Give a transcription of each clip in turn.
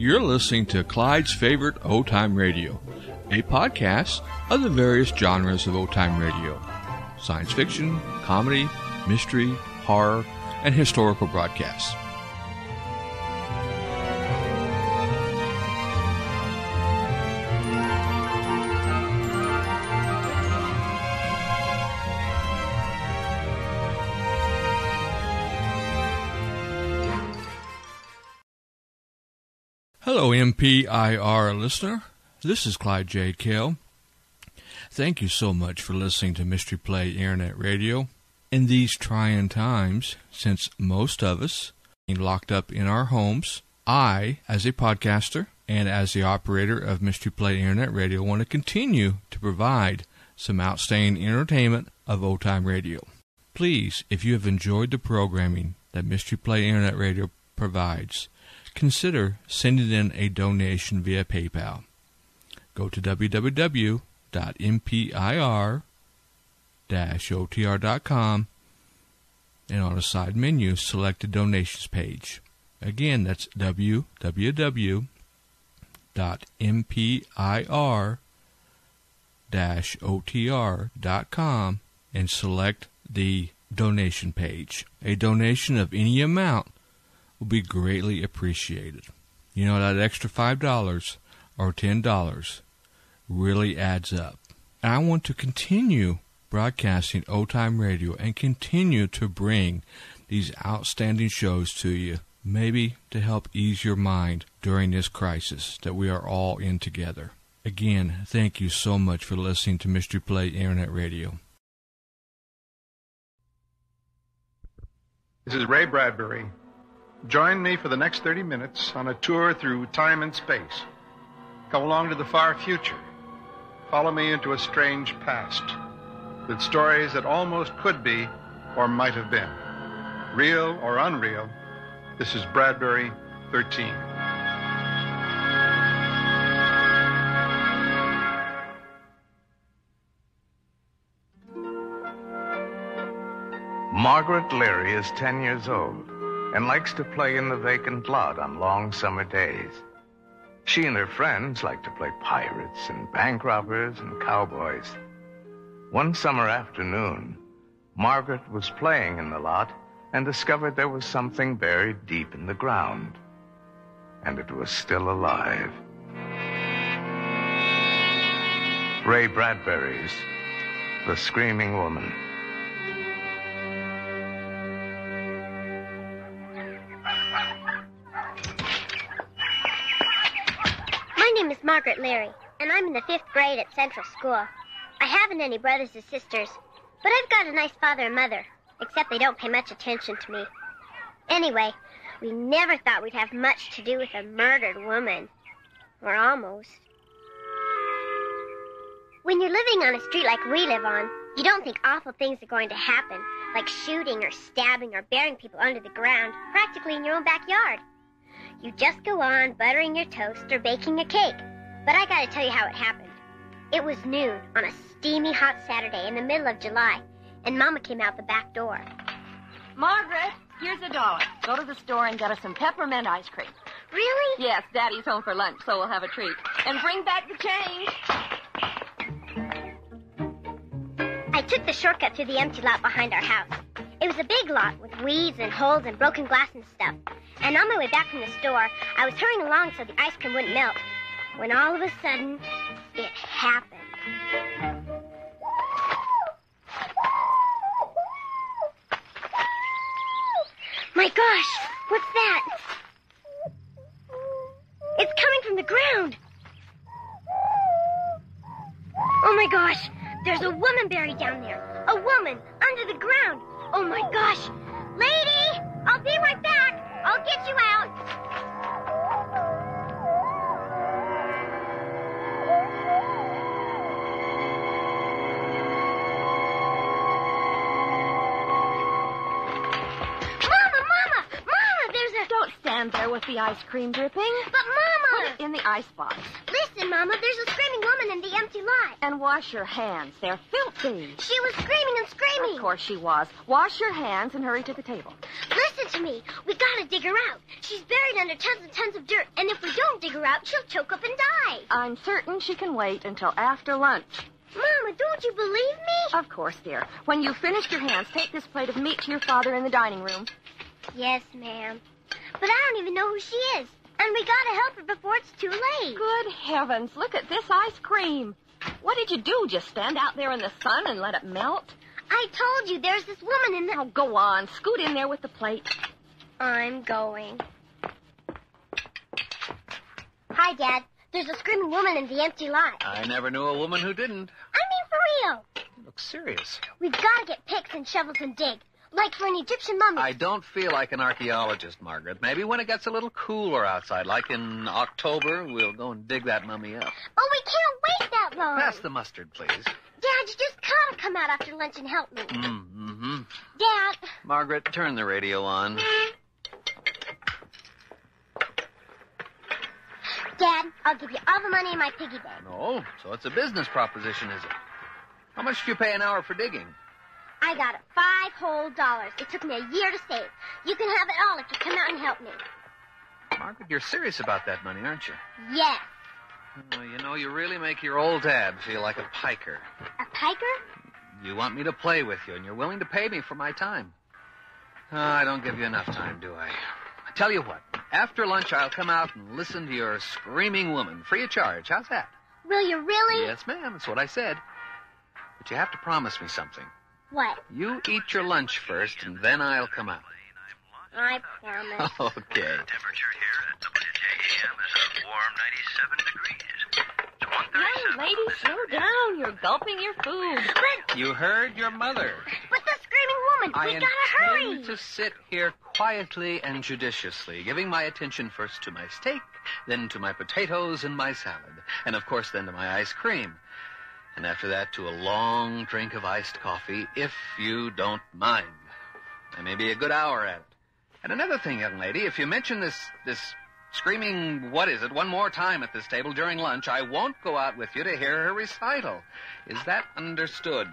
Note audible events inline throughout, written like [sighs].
You're listening to Clyde's Favorite Old Time Radio, a podcast of the various genres of old time radio science fiction, comedy, mystery, horror, and historical broadcasts. Hello, MPIR listener. This is Clyde J. Kell. Thank you so much for listening to Mystery Play Internet Radio. In these trying times, since most of us are locked up in our homes, I, as a podcaster and as the operator of Mystery Play Internet Radio, want to continue to provide some outstanding entertainment of old time radio. Please, if you have enjoyed the programming that Mystery Play Internet Radio provides, consider sending in a donation via PayPal. Go to www.mpir-otr.com and on the side menu select the donations page. Again, that's www.mpir-otr.com and select the donation page. A donation of any amount will be greatly appreciated. You know, that extra $5 or $10 really adds up. And I want to continue broadcasting old time radio and continue to bring these outstanding shows to you, maybe to help ease your mind during this crisis that we are all in together. Again, thank you so much for listening to Mystery Play Internet Radio. This is Ray Bradbury. Join me for the next 30 minutes on a tour through time and space. Come along to the far future. Follow me into a strange past with stories that almost could be or might have been. Real or unreal, this is Bradbury 13. Margaret Leary is 10 years old and likes to play in the vacant lot on long summer days. She and her friends like to play pirates and bank robbers and cowboys. One summer afternoon, Margaret was playing in the lot and discovered there was something buried deep in the ground. And it was still alive. Ray Bradbury's The Screaming Woman. Margaret Leary, and I'm in the fifth grade at Central School. I haven't any brothers or sisters, but I've got a nice father and mother, except they don't pay much attention to me. Anyway, we never thought we'd have much to do with a murdered woman. Or almost. When you're living on a street like we live on, you don't think awful things are going to happen, like shooting or stabbing or burying people under the ground, practically in your own backyard. You just go on buttering your toast or baking a cake. But I gotta tell you how it happened. It was noon on a steamy hot Saturday in the middle of July, and Mama came out the back door. Margaret, here's a dollar. Go to the store and get us some peppermint ice cream. Really? Yes, Daddy's home for lunch, so we'll have a treat. And bring back the change. I took the shortcut through the empty lot behind our house. It was a big lot with weeds and holes and broken glass and stuff. And on my way back from the store, I was hurrying along so the ice cream wouldn't melt. When all of a sudden, it happened. My gosh, what's that? It's coming from the ground. Oh my gosh, there's a woman buried down there. A woman under the ground. Oh my gosh. Lady, I'll be right back. I'll get you out. Stand there with the ice cream dripping. But Mama! Put it in the ice box. Listen, Listen, Mama, there's a screaming woman in the empty lot. And wash your hands. They're filthy. She was screaming and screaming. Of course she was. Wash your hands and hurry to the table. Listen to me. We gotta dig her out. She's buried under tons and tons of dirt, and if we don't dig her out, she'll choke up and die. I'm certain she can wait until after lunch. Mama, don't you believe me? Of course, dear. When you've finished your hands, take this plate of meat to your father in the dining room. Yes, ma'am. But I don't even know who she is. And we gotta help her before it's too late. Good heavens, look at this ice cream. What did you do? Just stand out there in the sun and let it melt? I told you there's this woman in the. Now go on, scoot in there with the plate. I'm going. Hi, Dad. There's a screaming woman in the empty lot. I never knew a woman who didn't. I mean, for real. You look serious. We've gotta get picks and shovels and dig. Like for an Egyptian mummy. I don't feel like an archaeologist, Margaret. Maybe when it gets a little cooler outside, like in October, we'll go and dig that mummy up. Oh, we can't wait that long. Pass the mustard, please. Dad, you just gotta come out after lunch and help me. Mm-hmm. Dad. Margaret, turn the radio on. Dad, I'll give you all the money in my piggy bank. No, so it's a business proposition, is it? How much do you pay an hour for digging? I got it. Five whole dollars. It took me a year to save. You can have it all if you come out and help me. Margaret, you're serious about that money, aren't you? Yes. Oh, you know, you really make your old dad feel like a piker. A piker? You want me to play with you, and you're willing to pay me for my time. Oh, I don't give you enough time, do I? I tell you what, after lunch I'll come out and listen to your screaming woman, free of charge. How's that? Will you really? Yes, ma'am, that's what I said. But you have to promise me something. What? You eat your lunch first, and then I'll come out. I promise. [laughs] Okay. Temperature here at WJAM is a warm 97 degrees. It's 1:37 Young lady, slow down. You're gulping your food. But, You heard your mother. but the screaming woman. I we gotta hurry. I intend hurry. to sit here quietly and judiciously, giving my attention first to my steak, then to my potatoes and my salad, and of course then to my ice cream. And after that to a long drink of iced coffee, if you don't mind. I may be a good hour at it. And another thing, young lady, if you mention this this screaming what is it one more time at this table during lunch, I won't go out with you to hear her recital. Is that understood?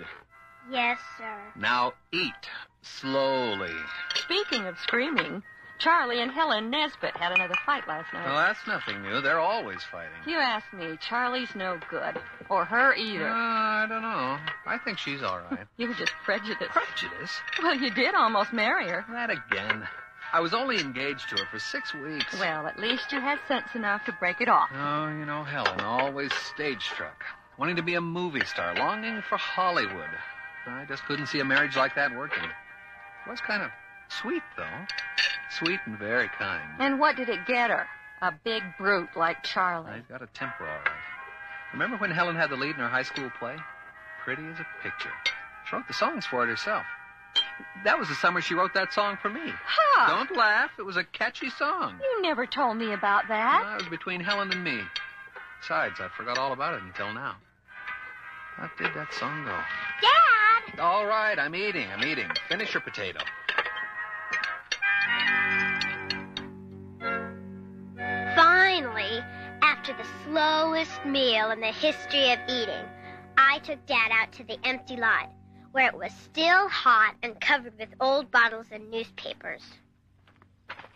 Yes, sir. Now eat slowly. Speaking of screaming, Charlie and Helen Nesbit had another fight last night. Well, that's nothing new. They're always fighting. You ask me, Charlie's no good. Or her Uh, either. I don't know. I think she's all right. [laughs] You're just prejudiced. Prejudice? Well, you did almost marry her. That again. I was only engaged to her for six weeks. Well, at least you had sense enough to break it off. Oh, you know, Helen, always stage struck. Wanting to be a movie star, longing for Hollywood. I just couldn't see a marriage like that working. It was kind of sweet, though. Sweet and very kind. And what did it get her? A big brute like Charlie. I've got a temper, all right. Remember when Helen had the lead in her high school play? Pretty as a picture. She wrote the songs for it herself. That was the summer she wrote that song for me. Huh. Don't laugh. It was a catchy song. You never told me about that. Well, it was between Helen and me. Besides, I forgot all about it until now. What did that song go? Dad! All right, I'm eating. I'm eating. Finish your potato. Finally, after the slowest meal in the history of eating, I took Dad out to the empty lot, where it was still hot and covered with old bottles and newspapers.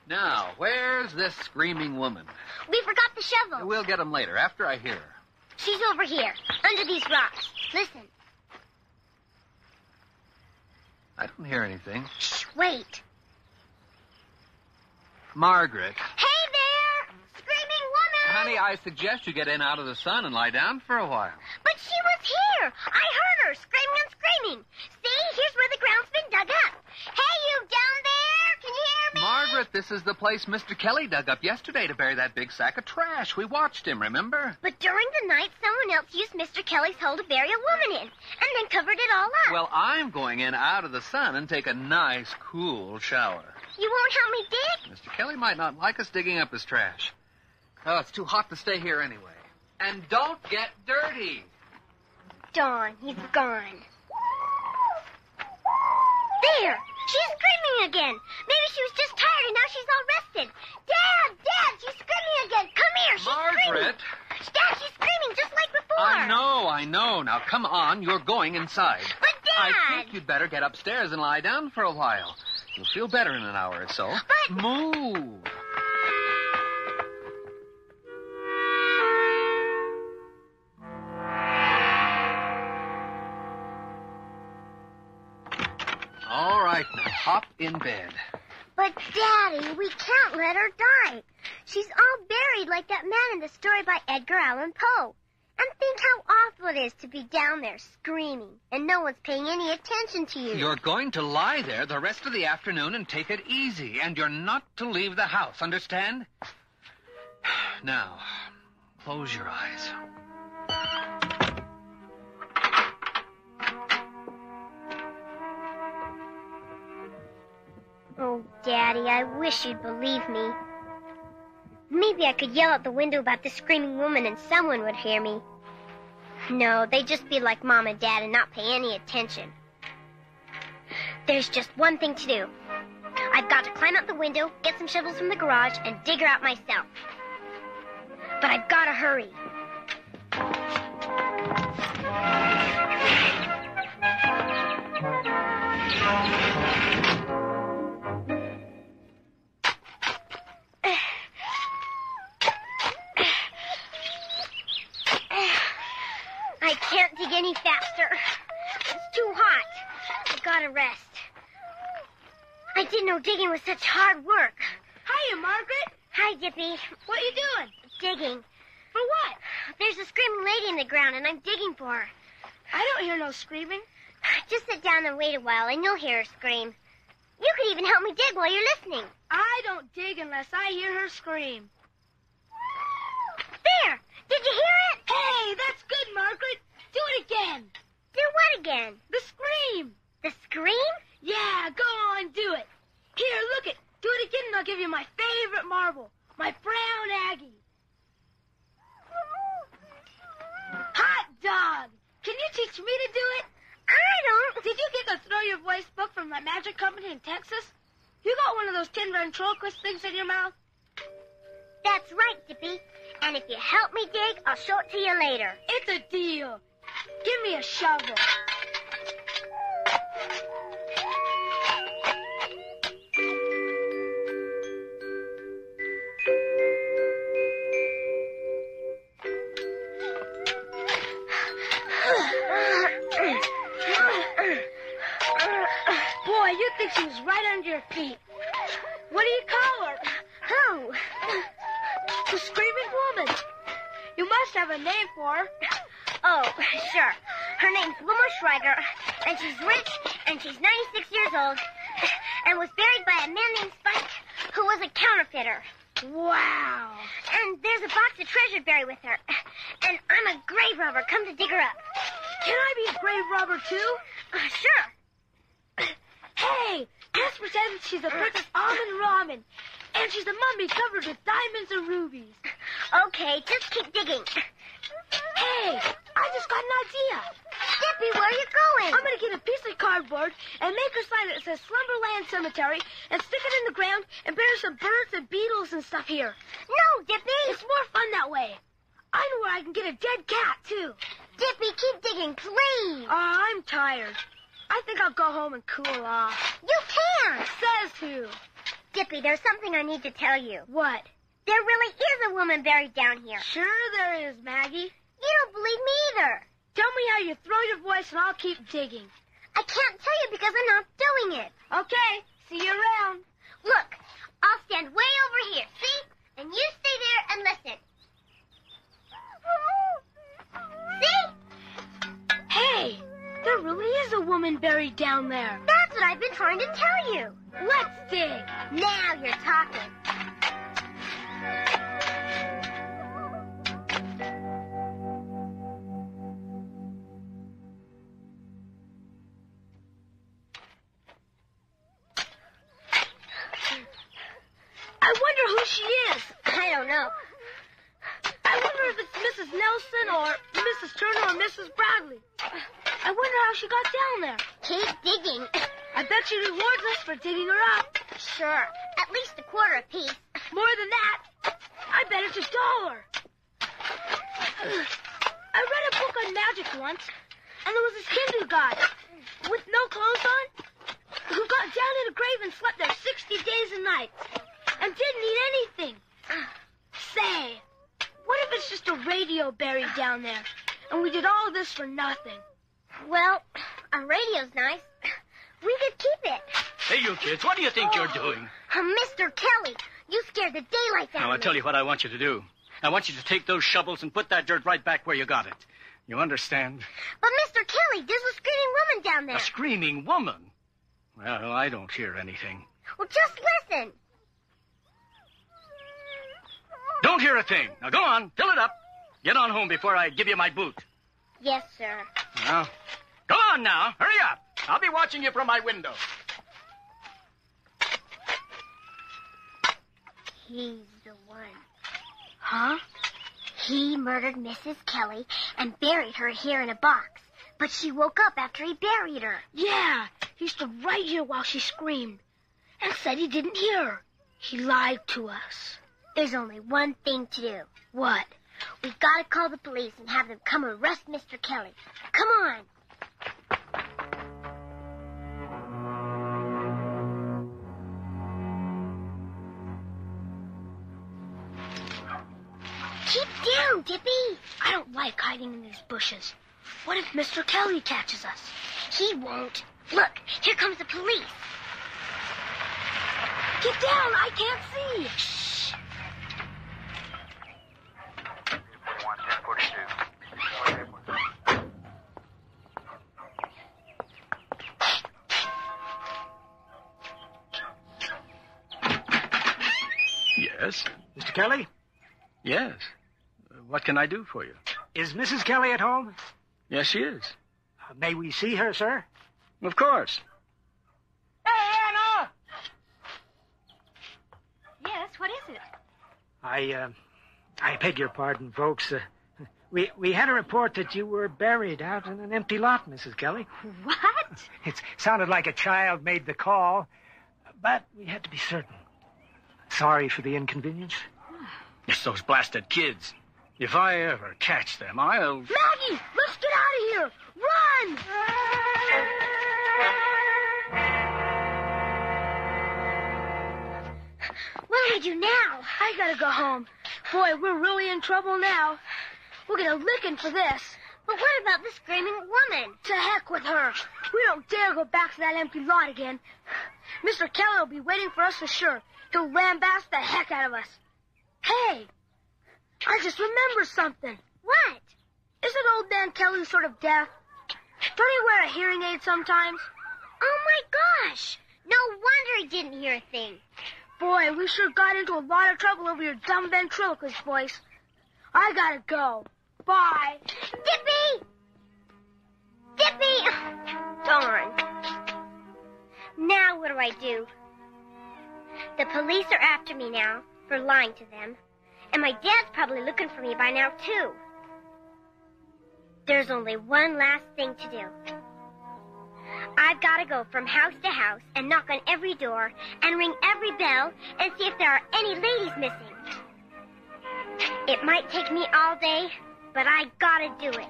Now, where's this screaming woman? We forgot the shovel. We'll get him later, after I hear her. She's over here, under these rocks. Listen. I don't hear anything. Shh, wait. Margaret. Hey there! Honey, I suggest you get in out of the sun and lie down for a while. But she was here! I heard her screaming and screaming. See, here's where the ground's been dug up. Hey, you down there! Can you hear me? Margaret, this is the place Mr. Kelly dug up yesterday to bury that big sack of trash. We watched him, remember? But during the night, someone else used Mr. Kelly's hole to bury a woman in, and then covered it all up. Well, I'm going in out of the sun and take a nice, cool shower. you won't help me dig? Mr. Kelly might not like us digging up his trash. Oh, it's too hot to stay here anyway. And don't get dirty. Dawn, he's gone. There! She's screaming again. Maybe she was just tired and now she's all rested. Dad! Dad! She's screaming again. Come here. She's Margaret! screaming. Dad, she's screaming just like before. I know, I know. Now come on, you're going inside. But, Dad, I think you'd better get upstairs and lie down for a while. You'll feel better in an hour or so. But- Move. Hop in bed. But, Daddy, we can't let her die. She's all buried like that man in the story by Edgar Allan Poe. And think how awful it is to be down there screaming, and no one's paying any attention to you. You're going to lie there the rest of the afternoon and take it easy, and you're not to leave the house, understand? [sighs] Now, close your eyes. Oh, Daddy, I wish you'd believe me. Maybe I could yell out the window about the screaming woman and someone would hear me. No, they'd just be like Mom and Dad and not pay any attention. There's just one thing to do. I've got to climb out the window, get some shovels from the garage, and dig her out myself. But I've got to hurry. Any faster. It's too hot. I gotta rest. I didn't know digging was such hard work. Hiya, Margaret. Hi, Dippy. What are you doing? Digging. For what? There's a screaming lady in the ground, and I'm digging for her. I don't hear no screaming. [sighs] Just sit down and wait a while, and you'll hear her scream. You could even help me dig while you're listening. I don't dig unless I hear her scream. There! Did you hear it? Hey, that's good, Margaret. Do it again. Do what again? The scream. The scream? Yeah, go on, do it. Here, look it. Do it again, and I'll give you my favorite marble, my brown Aggie. Hot dog. Can you teach me to do it? I don't. Did you get the Throw Your Voice book from that magic company in Texas? You got one of those tin ventriloquist things in your mouth? That's right, Dippy. And if you help me dig, I'll show it to you later. It's a deal. Give me a shovel. Sure. Her name's Wilma Schreiger, and she's rich, and she's 96 years old, and was buried by a man named Spike, who was a counterfeiter. Wow. And there's a box of treasure buried with her. And I'm a grave robber come to dig her up. Can I be a grave robber too? Uh, sure. Hey, let's pretend she's a Princess Almond Ramen. And she's a mummy covered with diamonds and rubies. Okay, just keep digging. Hey, just got an idea. Dippy, where are you going? I'm gonna get a piece of cardboard and make her sign that says Slumberland Cemetery and stick it in the ground and bury some birds and beetles and stuff here. No, Dippy. It's more fun that way. I know where I can get a dead cat too. Dippy, keep digging, please. Oh, I'm tired. I think I'll go home and cool off. You can't. Says who? Dippy, there's something I need to tell you. What? There really is a woman buried down here. Sure there is, Maggie. You don't believe me either. Tell me how you throw your voice and I'll keep digging. I can't tell you because I'm not doing it. Okay, see you around. Look, I'll stand way over here, see? And you stay there and listen. See? Hey, there really is a woman buried down there. That's what I've been trying to tell you. Let's dig. Now you're talking. Bet she rewards us for digging her up. Sure. At least a quarter apiece. More than that, I bet it's a dollar. I read a book on magic once, and there was this Hindu guy with no clothes on who got down in a grave and slept there 60 days and nights and didn't eat anything. Say, what if it's just a radio buried down there and we did all this for nothing? Well, a radio's nice. We could keep it. Hey, you kids, what do you think you're doing? Uh, Mr. Kelly, you scared the daylights out of me. Now, I'll tell you what I want you to do. I want you to take those shovels and put that dirt right back where you got it. You understand? But Mr. Kelly, there's a screaming woman down there. A screaming woman. Well, I don't hear anything. Well, just listen. Don't hear a thing. Now go on, fill it up. Get on home before I give you my boot. Yes, sir. Now, go on now. Hurry up. I'll be watching you from my window. He's the one. Huh? He murdered Mrs. Kelly and buried her here in a box. But she woke up after he buried her. Yeah, he stood right here while she screamed and said he didn't hear her. He lied to us. There's only one thing to do. What? We've got to call the police and have them come arrest Mr. Kelly. Come on. Keep down, Dippy. I don't like hiding in these bushes. What if Mr. Kelly catches us? He won't. Look, here comes the police. Get down! I can't see! Shh! Yes? Mr. Kelly, Yes. What can I do for you? is Mrs. Kelly at home? Yes, she is. Uh, may we see her, sir? Of course. Hey, Anna! Yes, what is it? I, uh, I beg your pardon, folks. Uh, we, we had a report that you were buried out in an empty lot, Mrs. Kelly. What? [laughs] It sounded like a child made the call, but we had to be certain. Sorry for the inconvenience. It's those blasted kids. If I ever catch them, I'll. Maggie, let's get out of here! Run! What do we do now? I gotta go home. Boy, we're really in trouble now. We'll get a licking for this. But what about the screaming woman? To heck with her. We don't dare go back to that empty lot again. Mr. Kelly will be waiting for us for sure. He'll lambaste the heck out of us. Hey, I just remember something. What? Isn't old man Kelly sort of deaf? Don't he wear a hearing aid sometimes? Oh my gosh! No wonder he didn't hear a thing. Boy, we sure got into a lot of trouble over your dumb ventriloquist voice. I gotta go. Bye. Dippy! Dippy! [sighs] Darn. Now what do I do? The police are after me now for lying to them. And my dad's probably looking for me by now, too. There's only one last thing to do. I've got to go from house to house and knock on every door and ring every bell and see if there are any ladies missing. It might take me all day, but I gotta do it.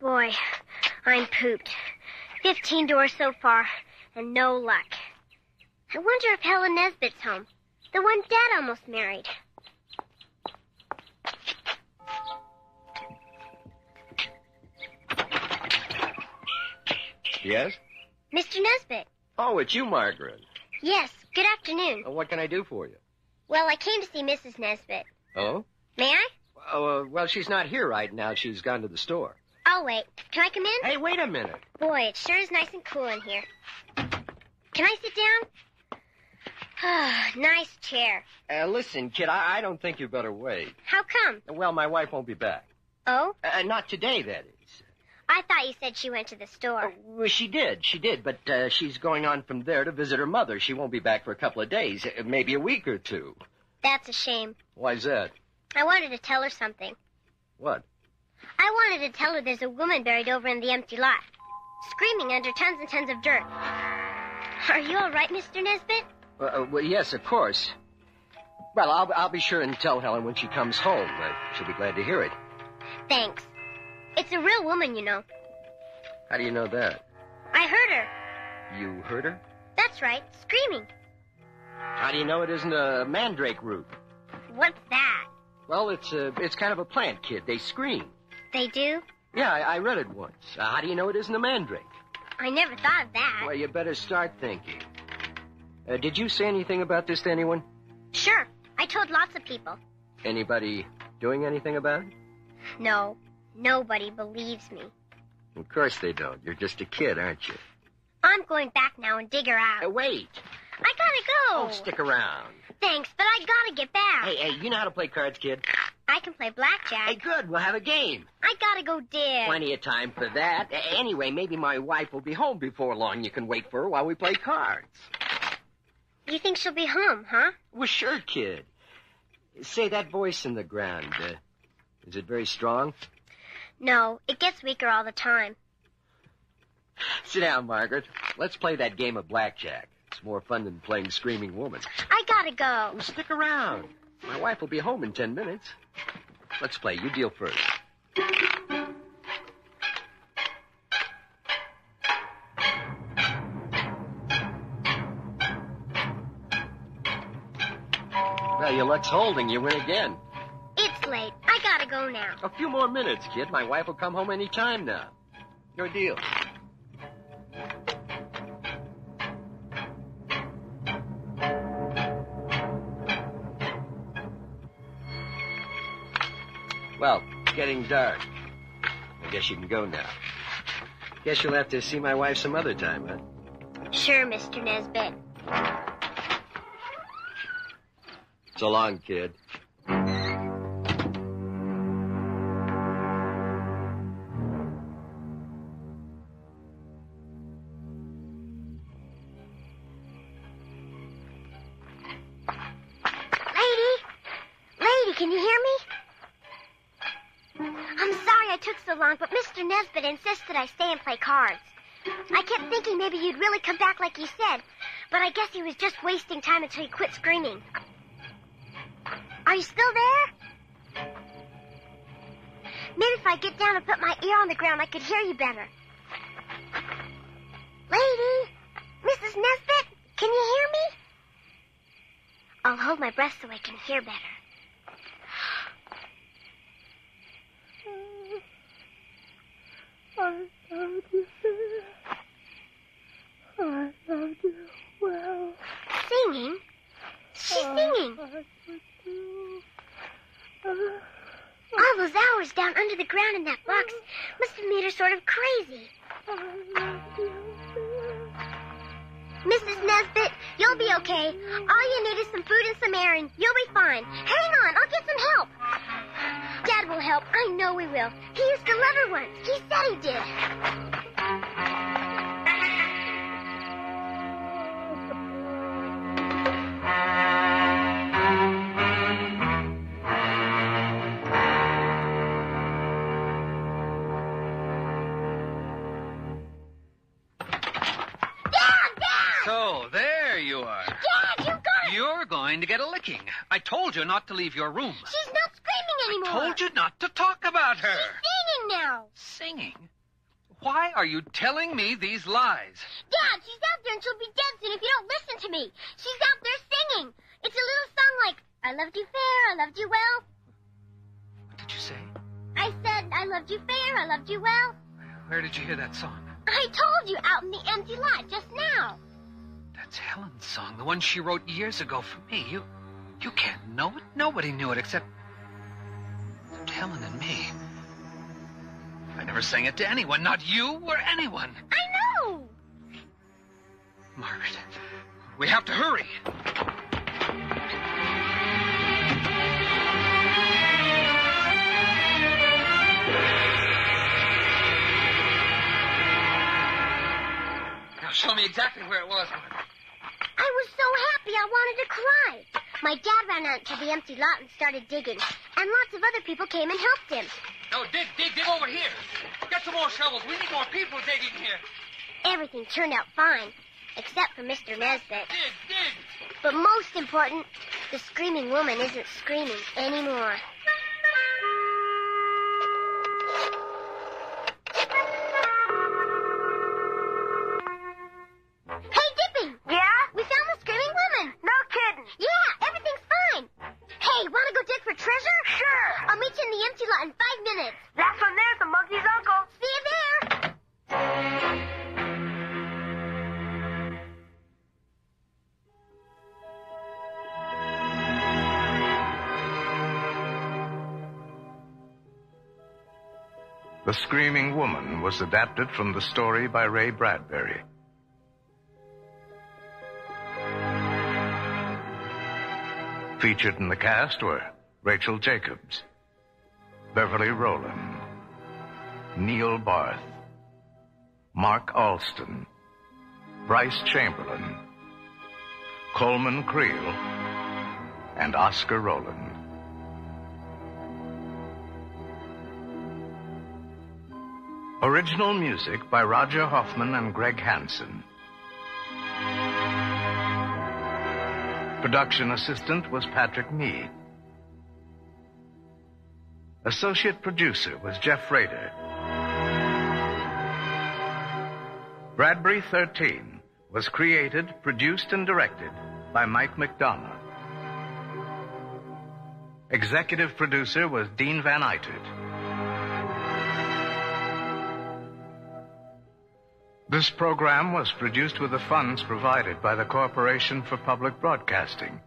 Boy, I'm pooped. Fifteen doors so far, and no luck. I wonder if Helen Nesbitt's home. The one Dad almost married. Yes? Mr. Nesbitt. Oh, it's you, Margaret. Yes, good afternoon. Uh, what can I do for you? Well, I came to see Mrs. Nesbitt. Oh? May I? Oh, uh, well, she's not here right now. She's gone to the store. I'll wait. Can I come in? Hey, wait a minute. Boy, it sure is nice and cool in here. Can I sit down? Ah, [sighs] nice chair. Uh, listen, kid, I, I don't think you better wait. How come? Well, my wife won't be back. Oh? Uh, not today, that is. I thought you said she went to the store. Well, she did, she did, but uh, she's going on from there to visit her mother. She won't be back for a couple of days, uh, maybe a week or two. That's a shame. Why's that? I wanted to tell her something. What? I wanted to tell her there's a woman buried over in the empty lot, screaming under tons and tons of dirt. Are you all right, Mr. Nesbit? Uh, uh, well, yes, of course. Well, I'll, I'll be sure and tell Helen when she comes home. Uh, she'll be glad to hear it. Thanks. It's a real woman, you know. How do you know that? I heard her. You heard her? That's right, screaming. How do you know it isn't a mandrake root? What's that? Well, it's a, it's kind of a plant, kid. They scream. They do? Yeah, I, I read it once. Uh, how do you know it isn't a mandrake? I never thought of that. Well, you better start thinking. Uh, did you say anything about this to anyone? Sure. I told lots of people. Anybody doing anything about it? No. Nobody believes me. Of course they don't. You're just a kid, aren't you? I'm going back now and dig her out. Uh, wait. I gotta go. Oh, stick around. Thanks, but I gotta get back. Hey, hey, you know how to play cards, kid? I can play blackjack. Hey, good. We'll have a game. I gotta go dig. Plenty of time for that. A- Anyway, maybe my wife will be home before long. You can wait for her while we play cards. You think she'll be home, huh? Well, sure, kid. Say, that voice in the ground, uh, is it very strong? No, it gets weaker all the time. Sit down, Margaret. Let's play that game of blackjack. It's more fun than playing Screaming Woman. I gotta go. Well, stick around. My wife will be home in ten minutes. Let's play. You deal first. Well, your luck's holding. You win again. It's late. I gotta go now. A few more minutes, kid. My wife will come home any time now. Your deal. Well, it's getting dark. I guess you can go now. Guess you'll have to see my wife some other time, huh? Sure, Mr. Nesbit. So long, kid. Lady? Lady, can you hear me? Took so long, but Mr. Nesbit insisted I stay and play cards. I kept thinking maybe you'd really come back like you said, but I guess he was just wasting time until you quit screaming. Are you still there? Maybe if I get down and put my ear on the ground, I could hear you better. Lady? Mrs. Nesbit? Can you hear me? I'll hold my breath so I can hear better. I loved you. I loved you well. Singing? She's singing. I. All those hours down under the ground in that box must have made her sort of crazy. You. Mrs. Nesbit, you'll be okay. All you need is some food and some air, and you'll be fine. Hang on, I'll get some help. Dad will help. I know we will. He used to love her once. He said he did. Dad, Dad! So, there you are. Dad, you got it! You're going to get a licking. I told you not to leave your room. She's not screaming anymore. Told you not to talk about her. She's now. Singing? Why are you telling me these lies? Dad, she's out there and she'll be dead soon if you don't listen to me. She's out there singing. It's a little song like, I loved you fair, I loved you well. What did you say? I said, I loved you fair, I loved you well. Where did you hear that song? I told you out in the empty lot just now. That's Helen's song, the one she wrote years ago for me. You you can't know it. Nobody knew it except, except Helen and me. I never sang it to anyone, not you or anyone. I know. Margaret, we have to hurry. Now show me exactly where it was. Margaret. I was so happy I wanted to cry. My dad ran out to the empty lot and started digging, and lots of other people came and helped him. No, dig, dig, dig over here. Get some more shovels. We need more people digging here. Everything turned out fine, except for Mr. Nesbit. Dig, dig. But most important, the screaming woman isn't screaming anymore. The Screaming Woman was adapted from the story by Ray Bradbury. Featured in the cast were Rachel Jacobs, Beverly Rowland, Neil Barth, Mark Alston, Bryce Chamberlain, Coleman Creel, and Oscar Rowland. Original music by Roger Hoffman and Greg Hansen. Production assistant was Patrick Mead. Associate producer was Jeff Rader. Bradbury 13 was created, produced, and directed by Mike McDonough. Executive producer was Dean Van Uitert. This program was produced with the funds provided by the Corporation for Public Broadcasting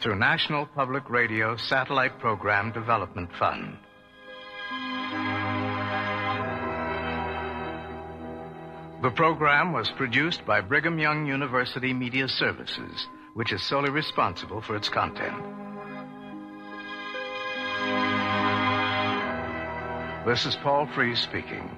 through National Public Radio Satellite Program Development Fund. The program was produced by Brigham Young University Media Services, which is solely responsible for its content. This is Paul Frees speaking.